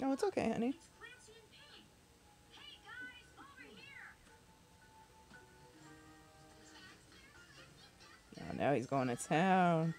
No, it's okay, honey. Now he's going to town.